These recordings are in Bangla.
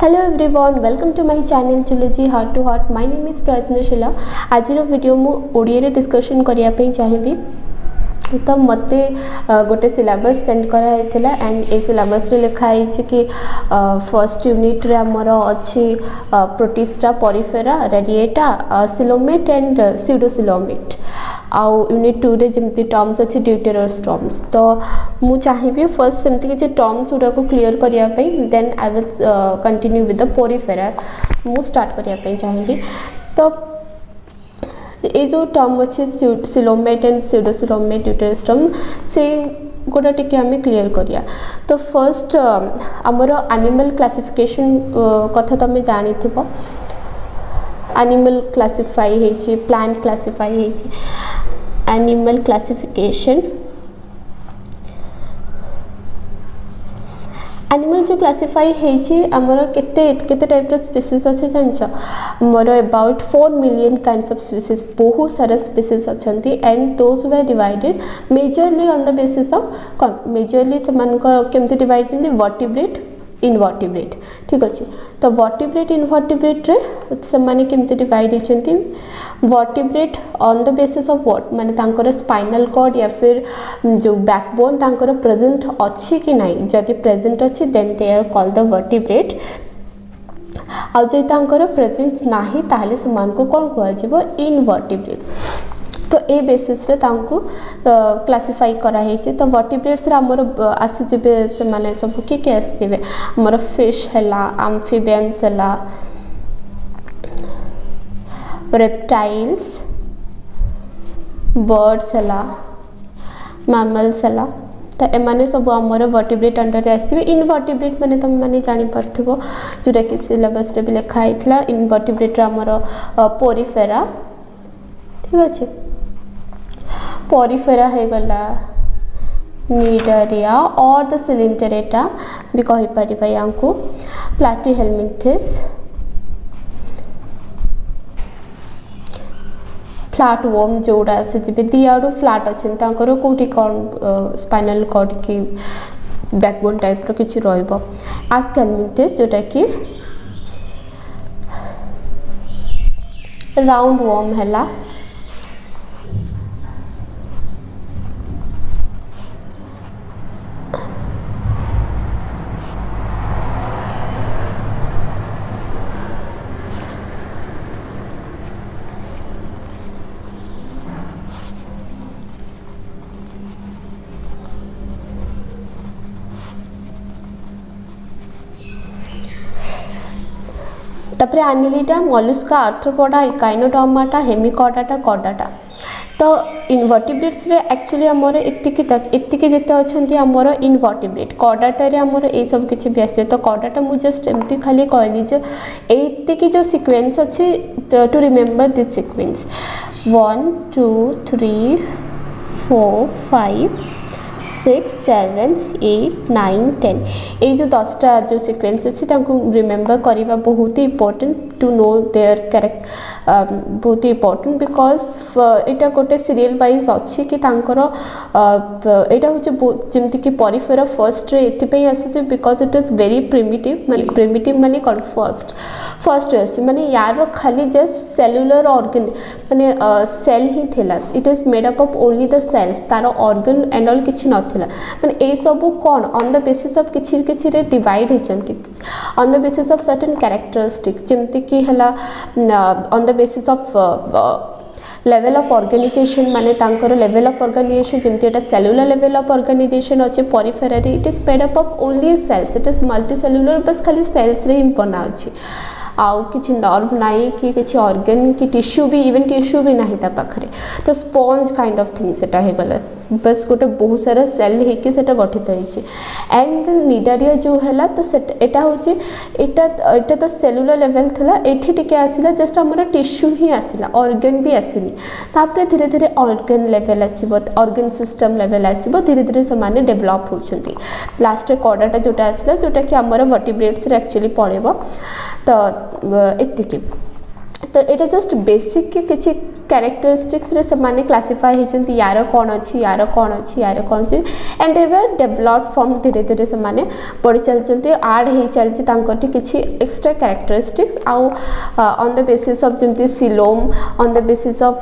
Hello everyone welcome to my channel zoology heart to heart my name is Prayatnashila आज वीडियो मुझे डिस्कसन डिस्कशन करने चाहिए तो मत गोटे सिलेबस सेंड कराई एंड ये सिलेबस लिखाही कि फर्स्ट यूनिट रे आमर अच्छी Protista Porifera Radiata coelomate and pseudocoelomate आउ यूनिट टू जमी टर्मस अच्छे ड्यूटेरस टर्म्स तो मुझे चाहिए फर्स्ट सेम टर्मस गुड़ाक क्लीअर करने then I will continue with the Porifera मुझार्ट करने चाहिए तो तो जो टर्म अच्छे सिलोमेट एंड ଆଣ୍ଡ ସିଡୋସିଲୋମେଟ୍ ୟୁଟେରିଷ୍ଟମ୍ से गोटा टी आम क्लीयर करा तो फर्स्ट आमर आनिमल क्लासीफिकेसन कथा तुम तो जानी आनिमाल क्लासीफाई हो प्लांट क्लासीफाई हो आनिमाल क्लासीफिकेसन ଆନିମାଲ୍ ଯେଉଁ କ୍ଲାସିଫାଇ ହେଇଛି ଆମର କେତେ କେତେ ଟାଇପ୍ର ସ୍ପିସିସ୍ ଅଛି ଜାଣିଛ ଆମର about four million kinds of species ବହୁତ ସାରା ସ୍ପିସିସ୍ ଅଛନ୍ତି and those we divided majorly on the basis of କ'ଣ ମେଜରଲି ସେମାନଙ୍କର କେମିତି ଡିଭାଇଡ଼ ହେଇଛନ୍ତି ଭର୍ଟିବ୍ରେଟ୍ ইনভর্টিব্রেট ঠিক আছে তো ভর্টিব্রেট ইনভর্টিব্রেটরে সেমানে কেমতি ডিভাইড হয়েছেন vertebrate on the basis of what মানে তাঁকর স্পাইনাল কর্ড ইয়া ফির যে ব্যাকবোন তাঁকর প্রেজেন্ট অছি কি নাই যদি প্রেজেন্ট অছি দেন দে আর কল দ ভর্টিব্রেট ଆଉ ଯଦି ତାଙ୍କର ପ୍ରେଜେନ୍ସ ନାହିଁ ତାହେଲେ ସେମାନଙ୍କୁ କ'ଣ କୁହାଯିବ ଇନଭର୍ଟିବ୍ରେଟ୍ସ তো এই বেসিসে তাঁকু ক্লাসিফাই করা হয়েছে তো ভর্টিব্রেডসরে আমার আসিযে সে সবু কি কি আসবে আমার ফিশ হেলা আমফিবিয়ান্স হেলা reptiles birds ହେଲା mammals ହେଲା ତ ଏମାନେ ସବୁ ଆମର ଭର୍ଟିବ୍ରେଟ୍ ଅଣ୍ଡରରେ ଆସିବେ ଇନଭର୍ଟିବ୍ରେଟ୍ ମାନେ ତୁମେମାନେ ଜାଣିପାରୁଥିବ ଯେଉଁଟାକି ସିଲାବସ୍ରେ ବି ଲେଖା ହେଇଥିଲା ଇନଭର୍ଟିବ୍ରେଟ୍ର ଆମର ପୋରିଫେରା ଠିକ୍ ଅଛି परिफेरा हो गला निडरिया और द सिलिंडर एटा भी कहीपर यहाँ को प्लाटी हेलमिंगथिस फ्लाट वम जोड़ा से जब दी आड़ फ्लाट अच्छे कौटी कौन स्पाइनल कॉर्ड कि बैकबोन टाइप रो किसी रस्कमिंगथिस जोटा कि राउंड वम है ला। ତାପରେ ଆନିଲିଟା ମଲୁସ୍କା ଆର୍ଥ୍ରୋପୋଡ଼ା କାଇନୋଡର୍ମାଟା ହେମିକଡ଼ାଟା କଡ଼ାଟା ତ ଇନଭର୍ଟିବ୍ରେଟ୍ସରେ ଆକ୍ଚୁଆଲି ଆମର ଏତିକି ଏତିକି ଯେତେ ଅଛନ୍ତି ଆମର ଇନଭର୍ଟିବ୍ରେଟ୍ କଡ଼ାଟାରେ ଆମର ଏଇସବୁ କିଛି ବି ଆସିବ ତ କଡ଼ାଟା ମୁଁ ଜଷ୍ଟ ଏମିତି ଖାଲି କହିଲି ଯେ ଏତିକି ଯେଉଁ ସିକ୍ୱେନ୍ସ ଅଛି to remember this sequence one two three four five six seven eight nine ten এই যে দশটা যে সিকুয়েন্স ଅଛି ତାଙ୍କୁ ରିମେମ୍ବର କରିବା ବହୁତ important to know their character ବହୁତ ଇମ୍ପୋର୍ଟାଣ୍ଟ ବିକଜ୍ ଏଇଟା ଗୋଟେ ସିରିଏଲ୍ ୱାଇଜ୍ ଅଛି କି ତାଙ୍କର ଏଇଟା ହେଉଛି ଯେମିତିକି ପରିଫେର ଫର୍ଷ୍ଟରେ ଏଥିପାଇଁ ଆସୁଛି because it is very primitive ମାନେ ପ୍ରିମିଟିଭ୍ ମାନେ କ'ଣ ଫର୍ଷ୍ଟ ଫର୍ଷ୍ଟରେ ଆସୁଛି ମାନେ ୟାର ଖାଲି ଜଷ୍ଟ ସେଲ୍ୟୁଲାର ଅର୍ଗାନ୍ ମାନେ ସେଲ୍ ହିଁ ଥିଲା it is made up of only the cells ତାର ଅର୍ଗାନ୍ ଆଣ୍ଡ ଅଲ୍ କିଛି ନଥିଲା ମାନେ ଏଇସବୁ କ'ଣ ଅନ୍ ଦ ବେସିସ୍ ଅଫ୍ କିଛି କିଛିରେ ଡିଭାଇଡ଼ ହେଇଛନ୍ତି on the basis of certain characteristic ଯେମିତି କି ହେଲା on the basis level of organization माने तांकर लेवल अफ ऑर्गेनाइजेशन जेमती सेलुलर लेवल ऑफ ऑर्गेनाइजेशन अच्छे परिफेरारी it is made up of only cells it is multi cellular बस खाली सेल्स रे बना आउ किसी नर्व नाई कि किसी ऑर्गेन कि टिश्यू भी इवेन टिश्यू भी ना पाखे तो स्पंज काइंड ऑफ थिंग सेटा हो ବାସ୍ ଗୋଟେ ବହୁତ ସାରା ସେଲ୍ ହେଇକି ସେଇଟା ଗଠିତ ହେଇଛି ଆଣ୍ଡ ନିଡ଼ାରିଆ ଯେଉଁ ହେଲା ତ ସେଟା ଏଇଟା ହେଉଛି ଏଇଟା ଏଇଟା ତ ସେଲୁଲାର ଲେଭେଲ୍ ଥିଲା ଏଠି ଟିକେ ଆସିଲା ଜଷ୍ଟ ଆମର ଟିସ୍ୟୁ ହିଁ ଆସିଲା ଅର୍ଗାନ୍ ବି ଆସିନି ତାପରେ ଧୀରେ ଧୀରେ ଅର୍ଗାନ୍ ଲେଭେଲ୍ ଆସିବ ଅର୍ଗାନ୍ ସିଷ୍ଟମ୍ ଲେଭେଲ୍ ଆସିବ ଧୀରେ ଧୀରେ ସେମାନେ ଡେଭଲପ୍ ହେଉଛନ୍ତି ଲାଷ୍ଟରେ କଡ଼ାଟା ଯେଉଁଟା ଆସିଲା ଯେଉଁଟାକି ଆମର ଭଟିବ୍ରେଟ୍ସରେ ଆକ୍ଚୁଆଲି ପଳେଇବ ତ ଏତିକି ତ ଏଇଟା ଜଷ୍ଟ ବେସିକ୍ କିଛି କ୍ୟାରେକ୍ଟରିଷ୍ଟିକ୍ସରେ ସେମାନେ କ୍ଲାସିଫାଏ ହେଇଛନ୍ତି ୟାର କ'ଣ ଅଛି ୟାର କ'ଣ ଅଛି ୟାର କ'ଣ ଅଛି ଆଣ୍ଡ ଏବେ ଡେଭଲପ୍ ଫର୍ମ ଧୀରେ ଧୀରେ ସେମାନେ ବଢ଼ି ଚାଲିଛନ୍ତି ଆଡ଼୍ ହେଇଚାଲିଛି ତାଙ୍କଠି କିଛି ଏକ୍ସଟ୍ରା କ୍ୟାରେକ୍ଟରିଷ୍ଟିକ୍ସ ଆଉ ଅନ୍ ଦ ବେସିସ୍ ଅଫ୍ ଯେମିତି coelom on the basis of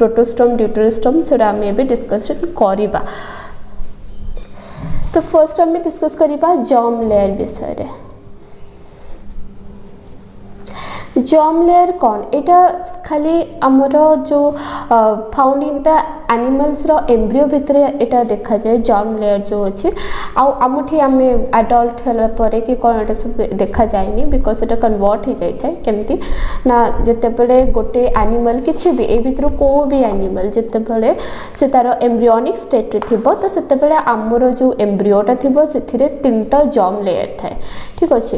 protostome deuterostome ସେଟା ଆମେ ଏବେ ଡିସ୍କସନ୍ କରିବା ତ ଫାର୍ଷ୍ଟ ଆମେ ଡିସ୍କସ୍ କରିବା ଜମ୍ ଲେୟାର୍ ବିଷୟରେ germ layer କ'ଣ ଏଇଟା ଖାଲି ଆମର ଯେଉଁ ଫାଉଣ୍ଡ ଇନ୍ ଦ ଆନିମଲ୍ସର ଏମ୍ବ୍ରିଓ ଭିତରେ ଏଇଟା ଦେଖାଯାଏ ଜର୍ମ ଲେୟର୍ ଯେଉଁ ଅଛି ଆଉ ଆମଠି ଆମେ ଆଡ଼ଲ୍ଟ ହେଲା ପରେ କି କ'ଣ ଏଇଟା ସବୁ ଦେଖାଯାଏନି ବିକଜ୍ ଏଇଟା କନଭର୍ଟ ହେଇଯାଇଥାଏ କେମିତି ନା ଯେତେବେଳେ ଗୋଟେ ଆନିମଲ୍ କିଛି ବି ଏଇ ଭିତରୁ କେଉଁ ବି ଆନିମଲ୍ ଯେତେବେଳେ ସେ ତା'ର ଏମ୍ବ୍ରିଓନିକ୍ ଷ୍ଟେଟ୍ରେ ଥିବ ତ ସେତେବେଳେ ଆମର ଯେଉଁ ଏମ୍ବ୍ରିଓଟା ଥିବ ସେଥିରେ ତିନିଟା ଜର୍ମ ଲେୟର୍ ଥାଏ ঠিক ଅଛି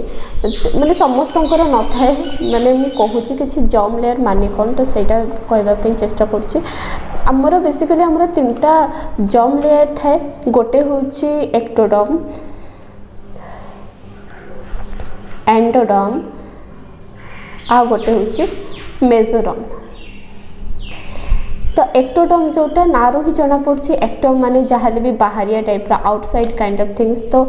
ମାନେ ସମସ୍ତଙ୍କର ନଥାଏ ମାନେ ମୁଁ କହୁଛି କିଛି ଜମ୍ ଲେୟାର୍ ମାନେ କ'ଣ ତ ସେଇଟା କହିବା ପାଇଁ ଚେଷ୍ଟା କରୁଛି ଆମର ବେସିକାଲି ଆମର ତିନିଟା ଜମ୍ ଲେୟାର୍ ଥାଏ ଗୋଟେ ହେଉଛି ଏକ୍ଟୋଡମ୍ ଆଣ୍ଡୋଡମ୍ ଆଉ ଗୋଟେ ହେଉଛି ମେଜୋରମ୍ ତ ଏକ୍ଟୋଡମ୍ ଯେଉଁଟା ନାଁରୁ ହିଁ ଜଣାପଡ଼ୁଛି ଏକ୍ଟମ୍ ମାନେ ଯାହାହେଲେ ବି ବାହାରିଆ ଟାଇପ୍ର ଆଉଟସାଇଡ୍ କାଇଣ୍ଡ ଅଫ୍ ଥିଙ୍ଗସ୍ ତ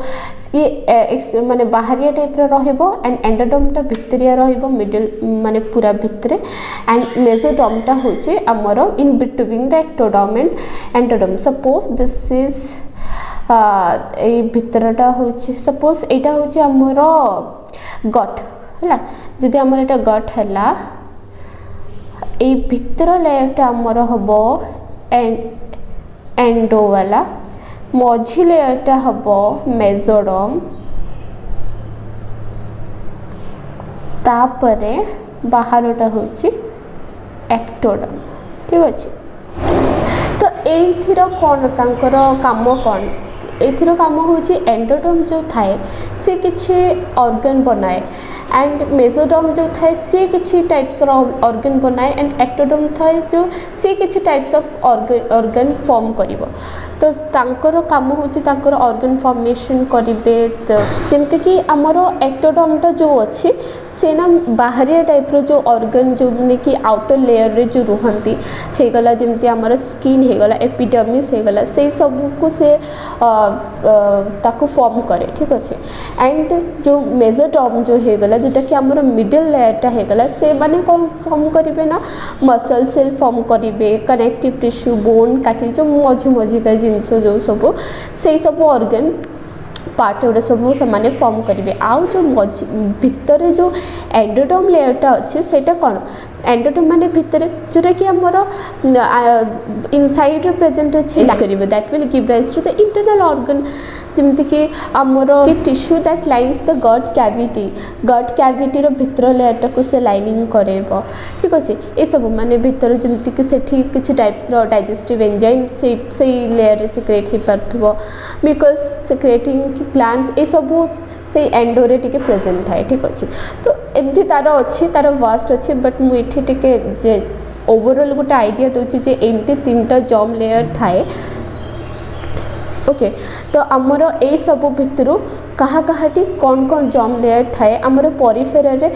ଇଏ ମାନେ ବାହାରିଆ ଟାଇପ୍ର ରହିବ ଆଣ୍ଡ ଏଣ୍ଡୋଡମ୍ଟା ଭିତରିଆ ରହିବ ମିଡିଲ୍ ମାନେ ପୁରା ଭିତରେ ଆଣ୍ଡ ମେଜୋଡମ୍ଟା ହେଉଛି ଆମର in between the ectoderm and endoderm suppose this is ଏଇ ଭିତରଟା ହେଉଛି ସପୋଜ୍ ଏଇଟା ହେଉଛି ଆମର ଗଟ୍ ହେଲା ଯଦି ଆମର ଏଇଟା ଗଟ୍ ହେଲା এই ଭିତର ଲେୟର୍ଟା ଆମର ହେବ ଏଣ୍ଡୋବାଲା ମଝି ଲେୟର୍ଟା ହେବ ମେଜୋଡ଼ମ୍ ତାପରେ ବାହାରଟା ହେଉଛି ଏକ୍ଟୋଡ଼ମ୍ ଠିକ୍ ଅଛି ତ ଏଇଥିର କ'ଣ ତାଙ୍କର କାମ କ'ଣ ଏଥିର କାମ ହେଉଛି ଏଣ୍ଡୋଡ଼ମ୍ ଯେଉଁ ଥାଏ ସେ କିଛି ଅର୍ଗାନ୍ ବନାଏ એન્ડ મેઝોડર્મ જો થાય સીએ કિછ ટાઇપ્સર ଅର୍ଗାନ୍ ବନାଏ ଆଣ୍ଡ ଆକ୍ଟୋଡମ୍ ଥାଏ ଯେଉଁ ସିଏ କିଛି ଟାଇପ୍ସ ଅଫ୍ ଅର୍ଗାନ୍ ଫର୍ମ କରିବ ତ ତାଙ୍କର କାମ ହେଉଛି ତାଙ୍କର ଅର୍ଗାନ୍ ଫର୍ମେସନ୍ କରିବେ ଯେମିତିକି ଆମର ଆକ୍ଟୋଡମ୍ଟା ଯେଉଁ ଅଛି ସେ ନା ବାହାରିଆ ଟାଇପ୍ର ଯେଉଁ ଅର୍ଗାନ୍ ଯେଉଁମାନେ କି ଆଉଟର୍ ଲେୟର୍ରେ ଯେଉଁ ରୁହନ୍ତି ହେଇଗଲା ଯେମିତି ଆମର ସ୍କିନ୍ ହେଇଗଲା ଏପିଡର୍ମିସ୍ ହେଇଗଲା ସେଇ ସବୁକୁ ସେ ତାକୁ ଫର୍ମ କରେ ଠିକ୍ ଅଛି ଆଣ୍ଡ ଯେଉଁ ମେଜୋଟର୍ମ ଯେଉଁ ହେଇଗଲା ଯେଉଁଟାକି ଆମର ମିଡିଲ୍ ଲେୟର୍ଟା ହେଇଗଲା ସେମାନେ କ'ଣ ଫର୍ମ କରିବେ ନା ମସଲ୍ ସେଲ୍ ଫର୍ମ କରିବେ କନେକ୍ଟିଭ୍ ଟିସ୍ୟୁ ବୋନ୍ କାଟି ଯେଉଁ ମଝି ମଝିକା ଜିନିଷ ଯେଉଁ ସବୁ ସେଇ ସବୁ ଅର୍ଗାନ୍ ପାର୍ଟ ଗୁଡ଼ା ସବୁ ସେମାନେ ଫର୍ମ କରିବେ ଆଉ ଯେଉଁ ଭିତରେ ଯେଉଁ ଏଣ୍ଡୋଡର୍ମ ଲେୟର୍ଟା ଅଛି ସେଇଟା କ'ଣ endotomerate bhitare jota ki amara inside re present achi karibo that will give rise to the internal organ jimti ki amara tissue that lines the gut cavity gut cavity ro bhitar layer ta ko se lining karebo ঠিক আছে এ সব মানে ভিতরে যেমতি কি সেটি কিছু টাইপস র ডাইজেস্টিভ এনজাইম সেই সেই লেয়ারে সিক্রেট হই পারথব বিকজ সিক্রেটিং কি গ্ল্যান্ডস এ সব সেই এন্ডোরে টিকে প্রেজেন্ট থাকে ঠিক আছে তো ଏମିତି ତା'ର ଅଛି ତା'ର ୱାଷ୍ଟ ଅଛି ବଟ୍ ମୁଁ ଏଠି ଟିକେ ଯେ ଓଭରଅଲ୍ ଗୋଟେ ଆଇଡ଼ିଆ ଦେଉଛି ଯେ ଏମିତି ତିନିଟା ଜମ୍ ଲେୟର୍ ଥାଏ ଓକେ ତ ଆମର ଏଇସବୁ ଭିତରୁ କାହା କାହାଟି କ'ଣ କ'ଣ ଜର୍ମ ଲେୟାର୍ ଥାଏ ଆମର ପରିଫେରାରେ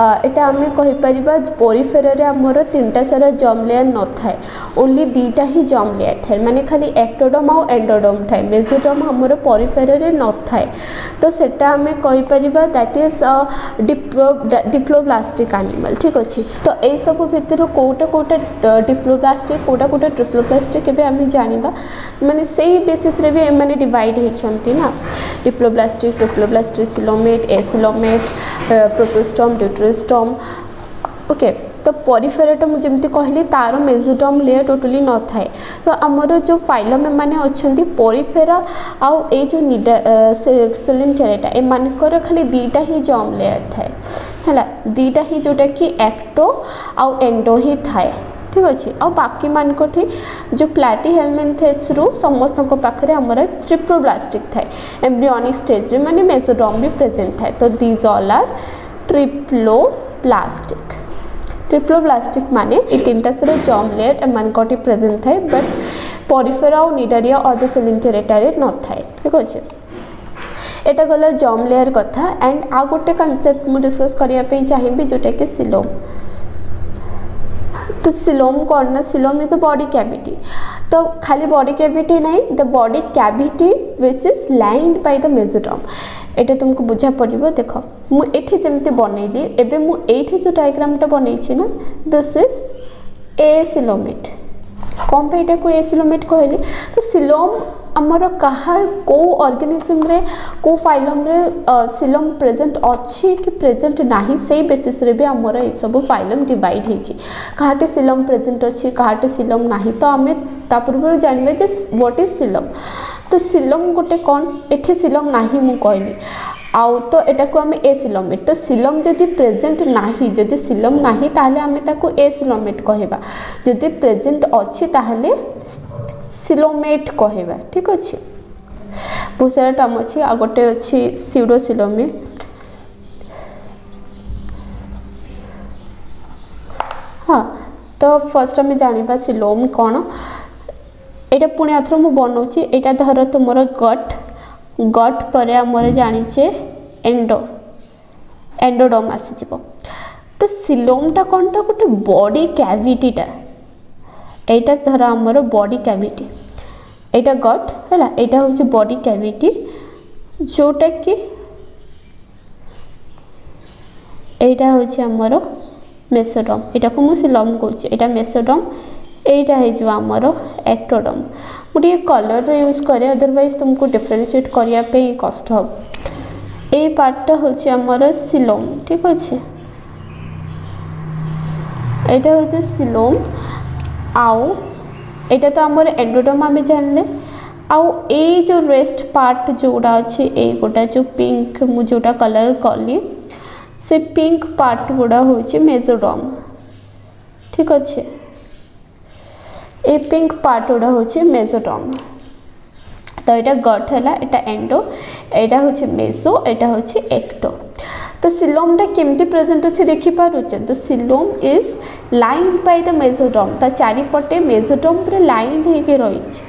ଏଇଟା ଆମେ କହିପାରିବା ପରିଫେରାରେ ଆମର ତିନିଟା ସାରା ଜର୍ମ ଲେୟାର୍ ନଥାଏ ଓନ୍ଲି ଦୁଇଟା ହିଁ ଜର୍ମ ଲେୟାର୍ ଥାଏ ମାନେ ଖାଲି ଏକ୍ଟୋଡମ୍ ଆଉ ଏଣ୍ଡୋଡମ୍ ଥାଏ ମେଜୋଡମ୍ ଆମର ପରିଫେରାରେ ନଥାଏ ତ ସେଟା ଆମେ କହିପାରିବା that is diplo diploblastic animal ଠିକ୍ ଅଛି ତ ଏଇସବୁ ଭିତରୁ କେଉଁଟା କେଉଁଟା ଡିପ୍ଲୋବ୍ଲାଷ୍ଟିକ୍ କେଉଁଟା କେଉଁଟା ଡିପ୍ଲୋବ୍ଲାଷ୍ଟିକ୍ ଏବେ ଆମେ ଜାଣିବା ମାନେ ସେଇ ବେସିସ୍ରେ ବି ଏମାନେ ଡିଭାଇଡ଼୍ ହେଇଛନ୍ତି ନା ଡିପ୍ଲୋବ୍ଲାଷ୍ଟିକ୍ প্রোফিলোব্লাস্ট ট্রিসিলোমেট এসিলোমেট প্রোটোস্টম ডিউটোস্টম ওকে তো ପରିଫେରଟମ୍ ଯେମିତି କହିଲି ତାର ମେଜୋଡମ୍ ଲେୟର ଟୋଟାଲି ନଥାଏ ତ ଆମର ଯେଉଁ ଫାଇଲମ୍ ଏମାନେ ଅଛନ୍ତି ପରିଫେରା ଆଉ ଏଇ ଯେଉଁ ନିଡା ସେଲିନଟେରାଟା ଏମାନଙ୍କର ଖାଲି ଦୁଇଟା ହିଁ ଜମ୍ ଲେୟର ଥାଏ ହେଲା ଦୁଇଟା ହିଁ ଯେଉଁଟାକି ଆକ୍ଟୋ ଆଉ ଏଣ୍ଡୋ ହିଁ ଥାଏ ঠিক ଅଛି ଆଉ ବାକିମାନଙ୍କଠି ଯେଉଁ ପ୍ଲାଟି ହେଲମେନ୍ଥେସ୍ରୁ ସମସ୍ତଙ୍କ ପାଖରେ ଆମର ଟ୍ରିପ୍ରୋବ୍ଲାଷ୍ଟିକ୍ ଥାଏ ଏମ୍ବ୍ରିଓନିକ୍ ଷ୍ଟେଜ୍ରେ ମାନେ ମେଜୋଡମ୍ ବି ପ୍ରେଜେଣ୍ଟ ଥାଏ ତ ଦିଜ୍ ଅଲ୍ ଆର୍ ଟ୍ରିପ୍ଲୋପ୍ଲାଷ୍ଟିକ୍ ଟ୍ରିପ୍ଲୋପ୍ଲାଷ୍ଟିକ୍ ମାନେ ଏଇ ତିନିଟା ସେର ଜମ୍ ଲେୟର୍ ଏମାନଙ୍କଠି ପ୍ରେଜେଣ୍ଟ ଥାଏ ବଟ୍ ପରିଫେରା ଆଉ ନିଡାରିଆ ଅଧ ସେଲିନ୍ଟେରେଟାରେ ନଥାଏ ଠିକ୍ ଅଛି এটা গলা জম লেয়ার কথা অ্যান্ড আউ গোটে কনসেপ্ট মু ডিসকস করা চাহিবি যেটা কি সিলোম તો siloam corner siloam is a body cavity तो खाली बॉडी कैविटी नहीं the body cavity which is lined by the mesoderm এটা তোমাকে বুঝা পড়ব দেখ মু এটি যেমতি বনাইলি এবে মু এইটি যে ডায়াগ্রামটা বনাইছি না দিস ইজ এ সিলোমেট କ'ଣ ପାଇଁ ଏଇଟାକୁ ଏସିଲୋମେଟ୍ କହିଲେ ତ ସିଲୋମ୍ ଆମର କାହା କେଉଁ ଅର୍ଗାନିଜିମ୍ରେ କେଉଁ ଫାଇଲମ୍ରେ ସିଲୋମ୍ ପ୍ରେଜେଣ୍ଟ ଅଛି କି ପ୍ରେଜେଣ୍ଟ ନାହିଁ ସେଇ ବେସିସ୍ରେ ବି ଆମର ଏସବୁ ଫାଇଲମ୍ ଡିଭାଇଡ଼ ହେଇଛି କାହାଟି ସିଲୋମ୍ ପ୍ରେଜେଣ୍ଟ ଅଛି କାହାଟି ସିଲୋମ୍ ନାହିଁ ତ ଆମେ ତା ପୂର୍ବରୁ ଜାଣିବା ଯେ ହ୍ୱାଟ୍ ଇଜ୍ ସିଲୋମ୍ ତ ସିଲୋମ୍ ଗୋଟେ କ'ଣ ଏଠି ସିଲୋମ୍ ନାହିଁ ମୁଁ କହିଲି আউ তো এটাকে আমি এ সিলমেট তো সিলম যদি প্রেজেন্ট নাহি যদি সিলম নাহি তাহলে আমি তাকে এ সিলমেট কহবা যদি প্রেজেন্ট অছি তাহলে সিলোমেট কহবা ঠিক আছে ବହୁତ ସାରା ଟର୍ମ ଅଛି ଆଉ ଗୋଟେ ଅଛି ସିଉଡ଼ୋସିଲୋମି ହଁ ତ ଫାର୍ଷ୍ଟ ଆମେ ଜାଣିବା ସିଲୋମ୍ କ'ଣ ଏଇଟା ପୁଣି ଆଉଥରେ ମୁଁ ବନାଉଛି ଏଇଟା ଧର ତୁମର ଗଟ୍ গট পরে আমার জাঁচে এন্ডো এন্ডোডম আসিযোগ তো সিলোমটা কোনটা গোটে বডি ক্যাভিটিটা এইটা ধর আমার বডি ক্যাভিটি এইটা গট হল এইটা হচ্ছে বডি ক্যাভিটি যেটা কি এইটা হচ্ছে আমার মেসোডম এটাকে মু সিলম করছি এটা মেসোডম এইটা হয়ে যাব আমার একটোডম ଗୋଟିଏ କଲର୍ର ୟୁଜ୍ କରିବା ଅଦରୱାଇଜ୍ ତୁମକୁ ଡିଫରେନ୍ସିଏଟ୍ କରିବା ପାଇଁ କଷ୍ଟ ହେବ ଏଇ ପାର୍ଟଟା ହେଉଛି ଆମର ସିଲୋମ୍ ଠିକ୍ ଅଛି ଏଇଟା ହେଉଛି ସିଲୋମ୍ ଆଉ ଏଇଟା ତ ଆମର ଏଣ୍ଡୋଡମ୍ ଆମେ ଜାଣିଲେ ଆଉ ଏଇ ଯେଉଁ ରେଷ୍ଟ ପାର୍ଟ ଯେଉଁଟା ଅଛି ଏଇ ଗୋଟା ଯେଉଁ ପିଙ୍କ ମୁଁ ଯେଉଁଟା କଲର୍ କଲି ସେ ପିଙ୍କ ପାର୍ଟ ଗୁଡ଼ା ହେଉଛି ମେଜୋଡମ୍ ଠିକ୍ ଅଛି এই পিঙ্ক পার্টটা হচ্ছে মেসোটম তো এটা গট হলা এটা এন্ডো এটা হচ্ছে মেসো এটা হচ্ছে একটো তো সিলোমটা কেমতি প্রেজেন্ট অছে দেখিপারুছে তো coelom is line by the mesoderm তা চারিপটে মেজোডমরে লাইন হয়েকি রয়েছে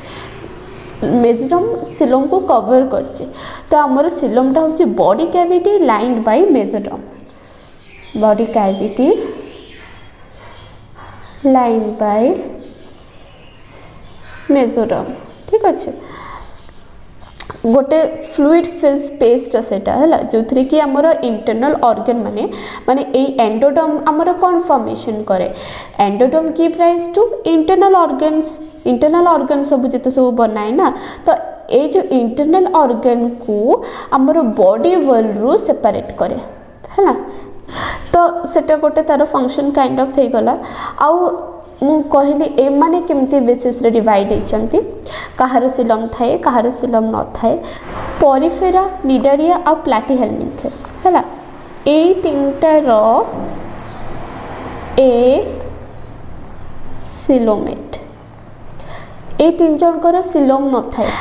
মেজোডম সিলোমকু কভর করছে তো আমার সিলোমটা হচ্ছে body cavity line by mesoderm body cavity line by mesoderm ଠିକ୍ ଅଛି ଗୋଟେ ଫ୍ଲୁଇଡ଼ ଫିଲ୍ ସ୍ପେସ୍ଟା ସେଇଟା ହେଲା ଯେଉଁଥିରେ କି ଆମର ଇଣ୍ଟରନାଲ ଅର୍ଗାନ୍ ମାନେ ମାନେ ଏଇ ଏଣ୍ଡୋଡମ୍ ଆମର କ'ଣ ଫର୍ମେସନ୍ କରେ ଏଣ୍ଡୋଡମ୍ କି rise to internal organs internal organ ସବୁ ଯେତେ ସବୁ ବନାଏ ନା ତ ଏଇ ଯେଉଁ ଇଣ୍ଟରନାଲ ଅର୍ଗାନ୍କୁ ଆମର ବଡି ୱେଲ୍ରୁ ସେପାରେଟ୍ କରେ ହେଲା ତ ସେଟା ଗୋଟେ ତାର ଫଙ୍କସନ୍ କାଇଣ୍ଡ ଅଫ୍ ହେଇଗଲା ଆଉ ମୁଁ କହିଲି ଏମାନେ କେମିତି ବେସିସ୍ରେ ଡିଭାଇଡ଼୍ ହେଇଛନ୍ତି କାହାର ସିଲମ୍ ଥାଏ କାହାର ସିଲମ୍ ନଥାଏ ପରିଫେରା ନିଡାରିଆ ଆଉ ପ୍ଲାଟି ହେଲମିନ୍ଥେସ୍ ହେଲା ଏଇ ତିନିଟାର ଏ ସିଲୋମେଟ୍ ଏଇ ତିନି ଜଣଙ୍କର ସିଲୋମ୍ ନଥାଏ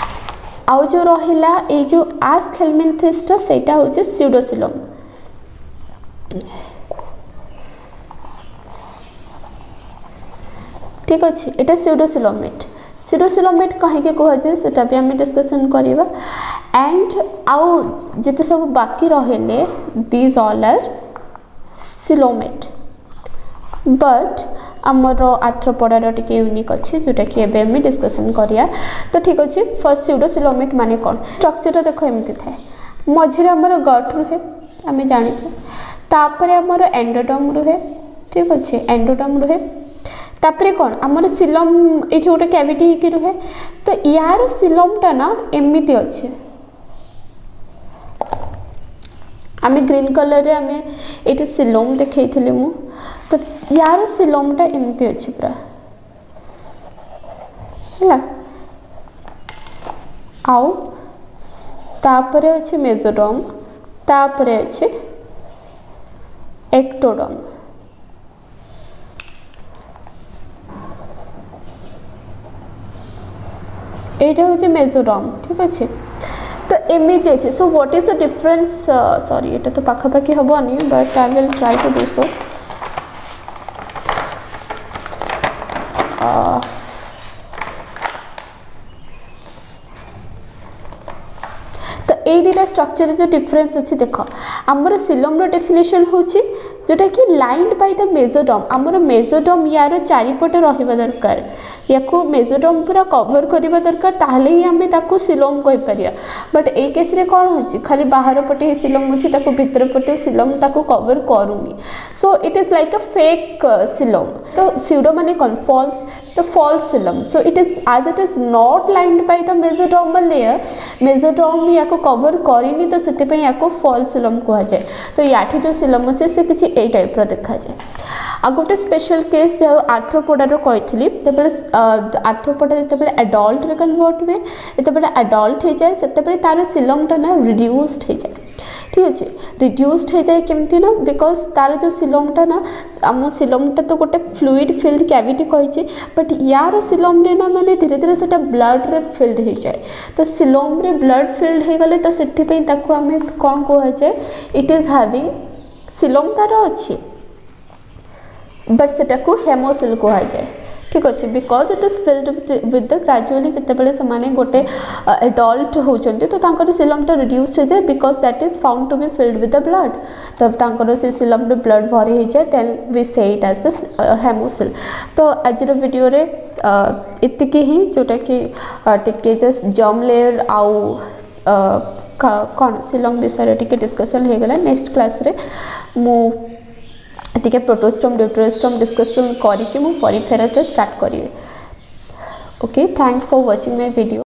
ଆଉ ଯେଉଁ ରହିଲା ଏଇ ଯେଉଁ ଆସ୍କ ହେଲମିନ୍ଥେସ୍ଟା ସେଇଟା ହେଉଛି ସିଉଡ଼ୋସିଲୋମ୍ ঠিক আছে এটা সিউডোসিলোমেট সিডোসিলোমেট কাহিকি কুহযায় সেটা বি আমি ডিসকসন করিবা এন্ড আউ যেতে সব বাকি রহিলে দিজ অল আর সিলোমেট বট ଆମର ଆର୍ଥ୍ରୋପଡ଼ାର ଟିକେ ୟୁନିକ୍ ଅଛି ଯେଉଁଟାକି ଏବେ ଆମେ ଡିସ୍କସନ୍ କରିବା ତ ଠିକ୍ ଅଛି ଫର୍ଷ୍ଟ ସିଉଡ଼ୋସିଲୋମିଟ୍ ମାନେ କ'ଣ ଷ୍ଟ୍ରକ୍ଚର୍ଟା ଦେଖ ଏମିତି ଥାଏ ମଝିରେ ଆମର ଗଟ୍ ରୁହେ ଆମେ ଜାଣିଛେ ତାପରେ ଆମର ଏଣ୍ଡୋଡମ୍ ରୁହେ ଠିକ୍ ଅଛି ଏଣ୍ଡୋଡମ୍ ରୁହେ ତାପରେ କ'ଣ ଆମର ସିଲମ୍ ଏଇଠି ଗୋଟେ କ୍ୟାଭିଟି ହେଇକି ରୁହେ ତ ୟାର ସିଲମ୍ଟା ନା ଏମିତି ଅଛି ଆମେ ଗ୍ରୀନ୍ କଲର୍ରେ ଆମେ ଏଇଠି ସିଲୋମ୍ ଦେଖେଇଥିଲି ମୁଁ ତ ୟାର ସିଲୋମ୍ଟା ଏମିତି ଅଛି ପୁରା ହେଲା ଆଉ ତାପରେ ଅଛି ମେଜୋଡମ୍ ତାପରେ ଅଛି ଏକ୍ଟୋଡମ୍ এইটা হচ্ছে মেজোরাম ঠিক আছে তো এমনি যাইছে so what is the difference sorry এটা তো পাখাপাখি আমি but I will try to do so এই দুইটা স্ট্রকচরের যে ডিফরেন্স আছে দেখ আমার সিলমর ডেফিনেসন হচ্ছে যেটা কি লাইন বাই দ্য মেজোডম আমার মেজোডম ইয়ার চারিপটে রহবা দরকার ୟାକୁ ମିଜୋରାମ ପୁରା କଭର କରିବା ଦରକାର ତାହେଲେ ହିଁ ଆମେ ତାକୁ ଶିଲଂ କହିପାରିବା ବଟ୍ ଏଇ କେସ୍ରେ କ'ଣ ହେଉଛି ଖାଲି ବାହାର ପଟେ ଶିଲଂ ଅଛି ତାକୁ ଭିତର ପଟେ ଶିଲଂ ତାକୁ କଭର କରୁନି so it is like a fake Shillong ତ ସିଉଡ଼ୋ ମାନେ କ'ଣ false the falcellum. So it is as it is not lined by the mesodermal layer, mesoderm ইয়াকু cover করিনি তো সেপাই ইয়াকু falcellum কুহযায় তো ইয়াঠি যে সিলম আছে সে কিছু এই টাইপর দেখাযায় আর গোটে স্পেশাল কেস যা আর্থ্রোপোডার কইলি যেতবে আর্থ্রোপোডা যেতবে আডল্টরে কনভর্ট হুয়ে যেতবে আডল্ট হয়ে যায় সেতবে তার সিলমটা না রিডিউসড হয়ে যায় ঠিক ଅଛି ରିଡ୍ୟୁସ୍ଡ ହେଇଯାଏ କେମିତି ନା ବିକଜ୍ ତା'ର ଯେଉଁ ସିଲମ୍ଟା ନା ଆମ ସିଲମ୍ଟା ତ ଗୋଟେ ଫ୍ଲୁଇଡ଼ ଫିଲ୍ଡ କ୍ୟାଭିଟି କହିଛି ବଟ୍ ୟାର ସିଲମ୍ରେ ନା ମାନେ ଧୀରେ ଧୀରେ ସେଇଟା ବ୍ଲଡ଼ରେ ଫିଲ୍ଡ ହେଇଯାଏ ତ ସିଲମ୍ରେ ବ୍ଲଡ଼ ଫିଲ୍ଡ ହେଇଗଲେ ତ ସେଥିପାଇଁ ତାକୁ ଆମେ କ'ଣ କୁହାଯାଏ ଇଟ୍ ଇଜ୍ ହାଭିଂ ସିଲମ୍ ତା'ର ଅଛି ବଟ୍ ସେଟାକୁ ହେମୋସିଲ୍ କୁହାଯାଏ ঠিক আছে because it is filled with the gradually ଯେତେବେଳେ ସେମାନେ ଗୋଟେ ଏଡଲ୍ଟ ହେଉଛନ୍ତି ତ ତାଙ୍କର ସିଲମ୍ଟା ରିଡ୍ୟୁସ୍ ହୋଇଯାଏ because that is found to be filled with the blood ତ ତାଙ୍କର ସେ ସିଲମ୍ରେ ବ୍ଲଡ୍ ଭରି ହୋଇଯାଏ then we say it as the haemocoel ତ ଆଜିର ଭିଡ଼ିଓରେ ଏତିକି ହିଁ ଯେଉଁଟାକି ଟିକେ ଜଷ୍ଟ ଜମ୍ ଲେୟର୍ ଆଉ କ'ଣ ସିଲମ୍ ବିଷୟରେ ଟିକେ ଡିସ୍କସନ୍ ହୋଇଗଲା ନେକ୍ସଟ କ୍ଲାସ୍ରେ ମୁଁ टी प्रोटोस्टम ड्यूट्रोस्टम डिस्कसन करके मुझे फेरा स्टार्ट करी okay thanks for watching my video